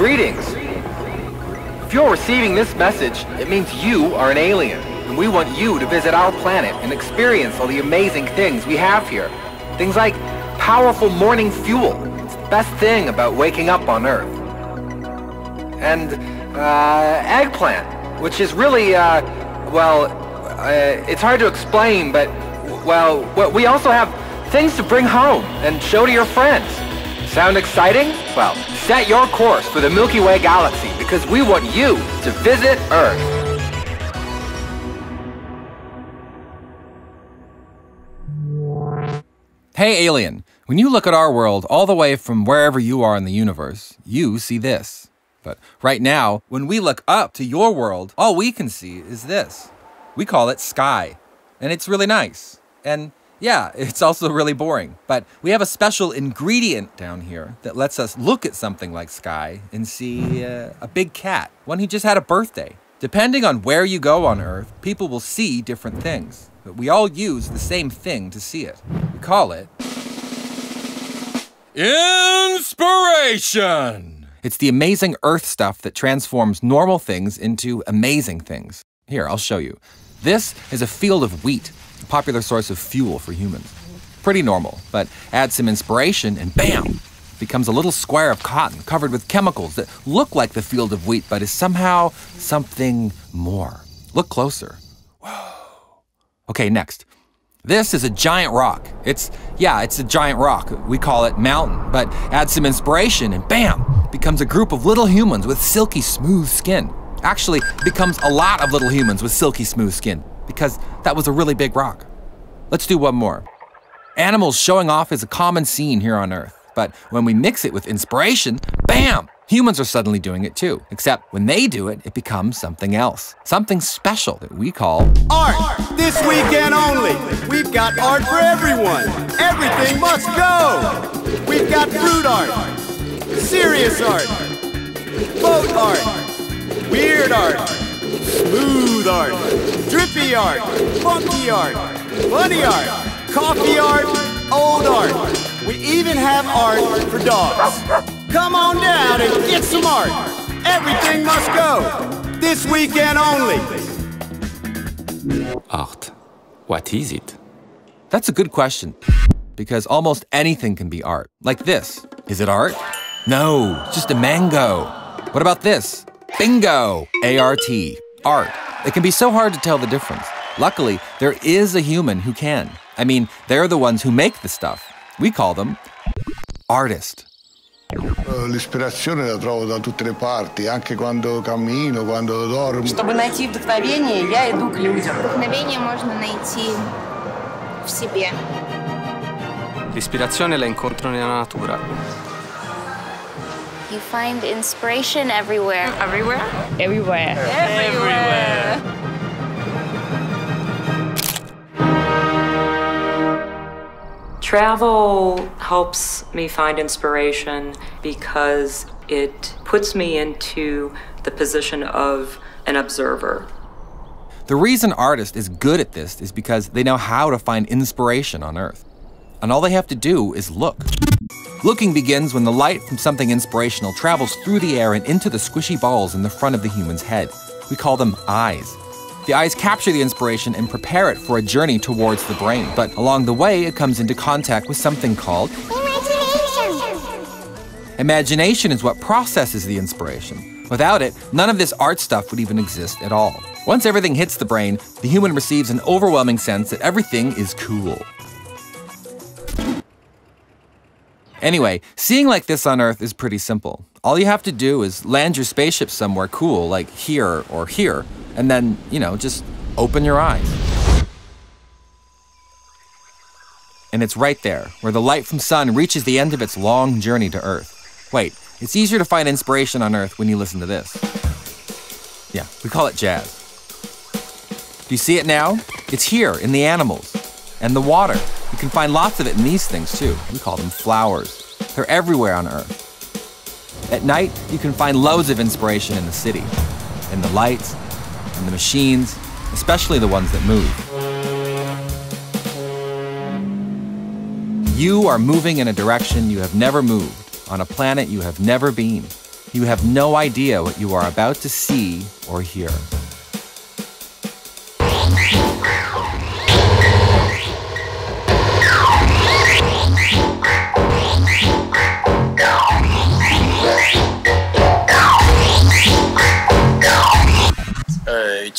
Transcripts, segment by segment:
Greetings. If you're receiving this message, it means you are an alien, and we want you to visit our planet and experience all the amazing things we have here. Things like powerful morning fuel. It's the best thing about waking up on Earth. And, uh, eggplant, which is really, uh, well, uh, it's hard to explain, but, well, we also have things to bring home and show to your friends. Sound exciting? Well, set your course for the Milky Way galaxy because we want you to visit Earth. Hey, alien. When you look at our world all the way from wherever you are in the universe, you see this. But right now, when we look up to your world, all we can see is this. We call it sky. And it's really nice. And yeah, it's also really boring. But we have a special ingredient down here that lets us look at something like Sky and see uh, a big cat, one who just had a birthday. Depending on where you go on Earth, people will see different things. But we all use the same thing to see it. We call it inspiration. It's the amazing Earth stuff that transforms normal things into amazing things. Here, I'll show you. This is a field of wheat popular source of fuel for humans. Pretty normal, but add some inspiration and bam! Becomes a little square of cotton covered with chemicals that look like the field of wheat, but is somehow something more. Look closer. Whoa. Okay, next. This is a giant rock. It's, yeah, it's a giant rock. We call it mountain, but add some inspiration and bam, becomes a group of little humans with silky smooth skin. Actually, becomes a lot of little humans with silky smooth skin because that was a really big rock. Let's do one more. Animals showing off is a common scene here on Earth, but when we mix it with inspiration, bam! Humans are suddenly doing it too. Except when they do it, it becomes something else. Something special that we call art. This weekend only. We've got art for everyone. Everything must go. We've got fruit art, serious art, boat art, weird art, smooth art, drippy art, funky art, funny art, coffee art, old art. We even have art for dogs. Come on down and get some art. Everything must go. This weekend only. Art. What is it? That's a good question. Because almost anything can be art. Like this. Is it art? No, it's just a mango. What about this? Bingo! ART art. It can be so hard to tell the difference. Luckily, there is a human who can. I mean, they're the ones who make the stuff. We call them artist. Eh, l'ispirazione la trovo da tutte le parti, anche quando cammino, quando dormo. Чтобы найти вдохновение, я иду к людям. Вдохновение можно найти в себе. L'ispirazione la incontro nella natura. You find inspiration everywhere. Everywhere? Everywhere. Everywhere. Travel helps me find inspiration because it puts me into the position of an observer. The reason artists is good at this is because they know how to find inspiration on Earth. And all they have to do is look. Looking begins when the light from something inspirational travels through the air and into the squishy balls in the front of the human's head. We call them eyes. The eyes capture the inspiration and prepare it for a journey towards the brain, but along the way, it comes into contact with something called imagination. Imagination is what processes the inspiration. Without it, none of this art stuff would even exist at all. Once everything hits the brain, the human receives an overwhelming sense that everything is cool. Anyway, seeing like this on Earth is pretty simple. All you have to do is land your spaceship somewhere cool, like here or here, and then, you know, just open your eyes. And it's right there, where the light from sun reaches the end of its long journey to Earth. Wait, it's easier to find inspiration on Earth when you listen to this. Yeah, we call it jazz. Do you see it now? It's here in the animals and the water. You can find lots of it in these things too. We call them flowers. They're everywhere on Earth. At night, you can find loads of inspiration in the city, in the lights, in the machines, especially the ones that move. You are moving in a direction you have never moved, on a planet you have never been. you have no idea what you are about to see or hear.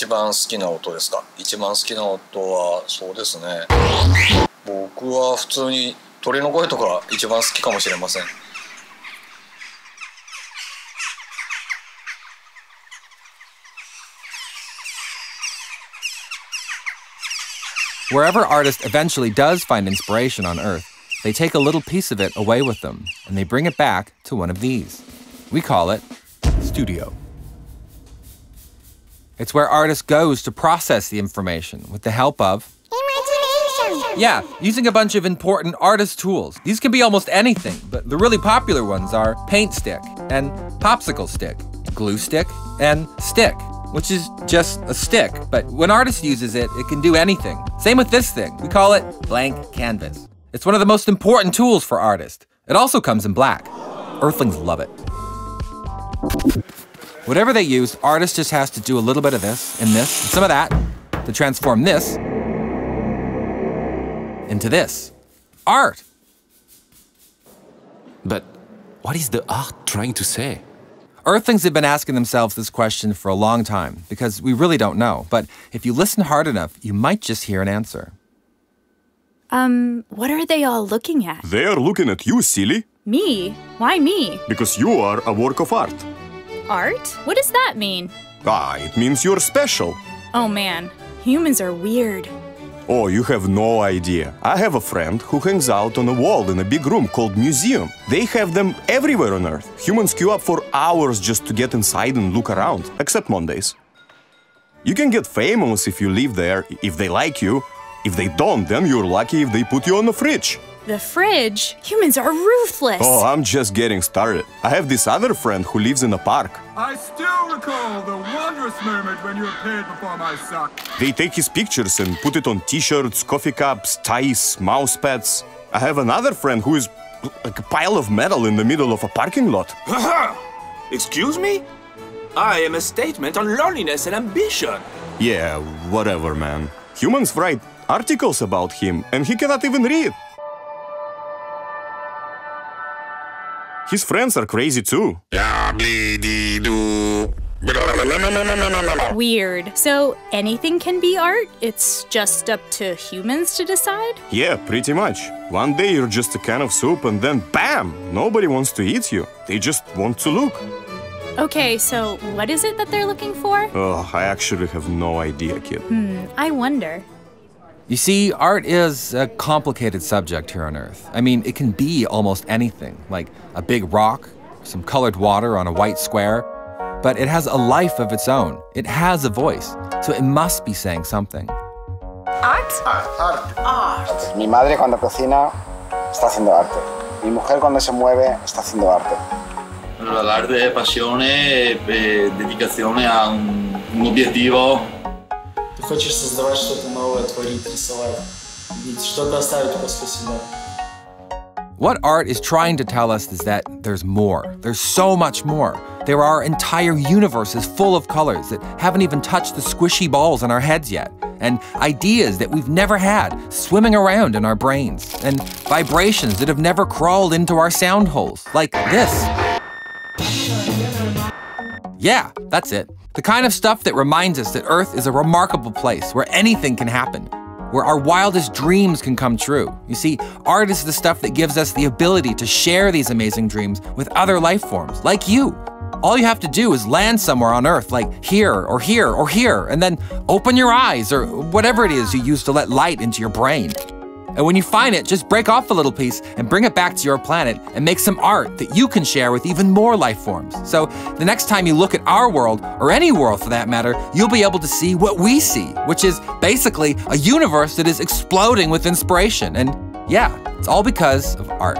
一番好きな音ですか一番好きな音はそうですね僕は普通に鳥の声とか一番好きかもしれません Wherever artist eventually does find inspiration on Earth, they take a little piece of it away with them and they bring it back to one of these. We call it studio. It's where artist goes to process the information with the help of Imagination. yeah, using a bunch of important artist tools. These can be almost anything, but the really popular ones are paint stick and popsicle stick, glue stick, and stick, which is just a stick. But when artist uses it, it can do anything. Same with this thing. We call it blank canvas. It's one of the most important tools for artists. It also comes in black. Earthlings love it. Whatever they use, artist just has to do a little bit of this and this and some of that to transform this into this. Art. But what is the art trying to say? Earthlings have been asking themselves this question for a long time because we really don't know. But if you listen hard enough, you might just hear an answer. Um, what are they all looking at? They are looking at you, silly, Me? Why me? because you are a work of art. Art? What does that mean? Ah, it means you're special. Oh man, humans are weird. Oh, you have no idea. I have a friend who hangs out on a wall in a big room called museum. They have them everywhere on Earth. Humans queue up for hours just to get inside and look around, except Mondays. You can get famous if you live there, if they like you. If they don't, then you're lucky if they put you on the fridge. The fridge? Humans are ruthless. Oh, I'm just getting started. I have this other friend who lives in a park. I still recall the wondrous moment when you appeared before my sock. They take his pictures and put it on t-shirts, coffee cups, ties, mouse pads. I have another friend who is like a pile of metal in the middle of a parking lot. Excuse me? I am a statement on loneliness and ambition. Yeah, whatever, man. Humans write articles about him and he cannot even read. His friends are crazy too. Weird. So anything can be art? It's just up to humans to decide? Yeah, pretty much. One day you're just a can of soup and then BAM! Nobody wants to eat you. They just want to look. Okay, so what is it that they're looking for? Oh, I actually have no idea, kid. Hmm, I wonder. You see, art is a complicated subject here on Earth. I mean, it can be almost anything, like a big rock, some colored water on a white square, but it has a life of its own. It has a voice, so it must be saying something. Art? Art. Art. Mi madre cuando cocina está haciendo arte. Mi mujer cuando se mueve está haciendo arte. Allora, l'arte è passione e eh, dedicazione a un, un obiettivo. Ты хочешь создавать что-то новое, творить, рисовать, видеть, что-то оставить после себя. What art is trying to tell us is that there's more. There's so much more. There are entire universes full of colors that haven't even touched the squishy balls on our heads yet, and ideas that we've never had swimming around in our brains, and vibrations that have never crawled into our sound holes, like this. Yeah, that's it. The kind of stuff that reminds us that Earth is a remarkable place where anything can happen, where our wildest dreams can come true. You see, art is the stuff that gives us the ability to share these amazing dreams with other life forms, like you. All you have to do is land somewhere on Earth, like here or here or here, and then open your eyes or whatever it is you use to let light into your brain. And when you find it, just break off a little piece and bring it back to your planet and make some art that you can share with even more life forms. So the next time you look at our world, or any world for that matter, you'll be able to see what we see, which is basically a universe that is exploding with inspiration. And yeah, it's all because of art.